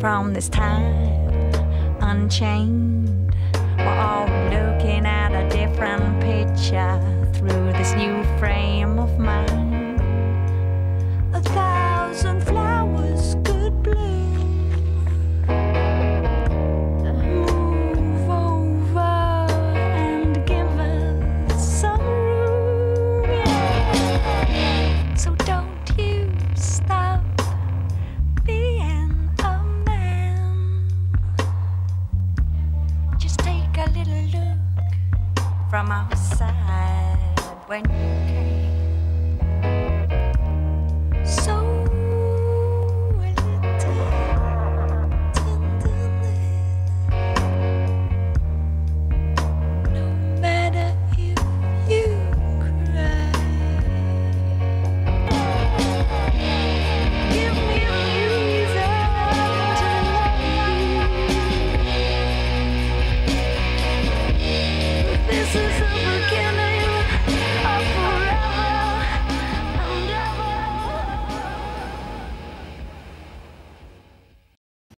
from this time unchained. We're all looking at a from outside when you came.